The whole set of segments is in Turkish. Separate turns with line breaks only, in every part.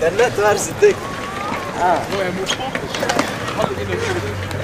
Derler tutarsın tek. Ha. Bu en mutlu. Hadi yine şöyle.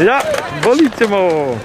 Ja,
bolicie mało.